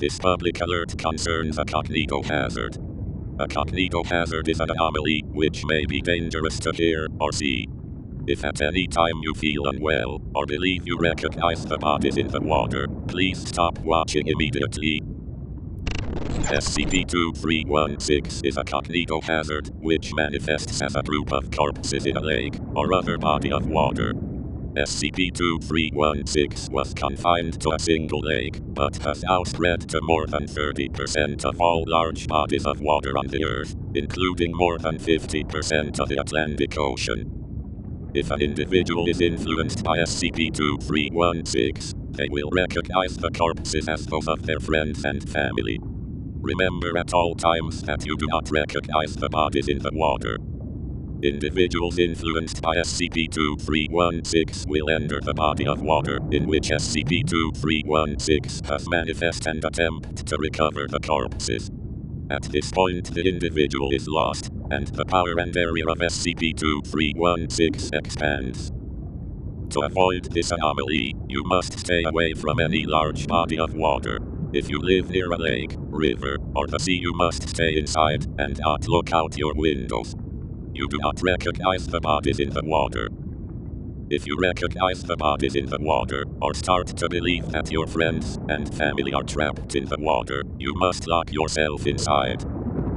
This public alert concerns a cognito hazard. A cognito hazard is an anomaly which may be dangerous to hear or see. If at any time you feel unwell or believe you recognize the bodies in the water, please stop watching immediately. SCP-2316 is a cognito hazard which manifests as a group of corpses in a lake or other body of water. SCP-2316 was confined to a single lake, but has now spread to more than 30% of all large bodies of water on the Earth, including more than 50% of the Atlantic Ocean. If an individual is influenced by SCP-2316, they will recognize the corpses as those of their friends and family. Remember at all times that you do not recognize the bodies in the water. Individuals influenced by SCP-2316 will enter the body of water in which SCP-2316 has manifest and attempt to recover the corpses. At this point the individual is lost, and the power and area of SCP-2316 expands. To avoid this anomaly, you must stay away from any large body of water. If you live near a lake, river, or the sea you must stay inside and not look out your windows. You do not recognize the bodies in the water. If you recognize the bodies in the water, or start to believe that your friends and family are trapped in the water, you must lock yourself inside.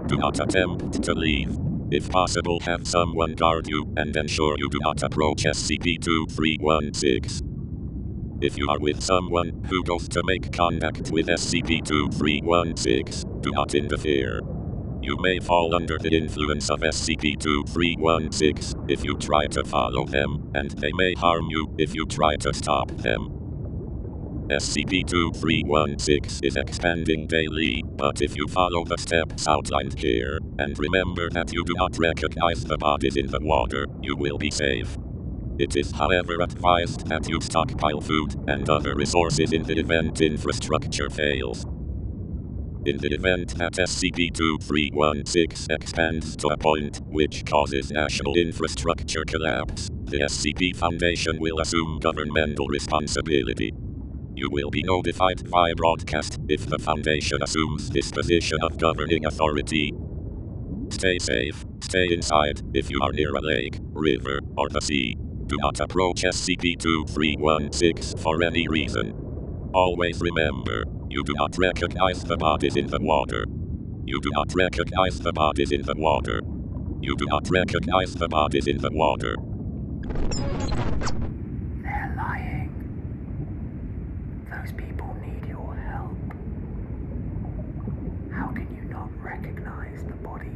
Do not attempt to leave. If possible, have someone guard you and ensure you do not approach SCP-2316. If you are with someone who goes to make contact with SCP-2316, do not interfere. You may fall under the influence of SCP-2316 if you try to follow them, and they may harm you if you try to stop them. SCP-2316 is expanding daily, but if you follow the steps outlined here, and remember that you do not recognize the bodies in the water, you will be safe. It is however advised that you stockpile food and other resources in the event infrastructure fails. In the event that SCP-2316 expands to a point which causes national infrastructure collapse, the SCP Foundation will assume governmental responsibility. You will be notified via broadcast if the Foundation assumes this position of governing authority. Stay safe, stay inside if you are near a lake, river, or the sea. Do not approach SCP-2316 for any reason. Always remember, you do not recognize the bodies in the water. You do not recognize the bodies in the water. You do not recognize the bodies in the water. They're lying. Those people need your help. How can you not recognize the bodies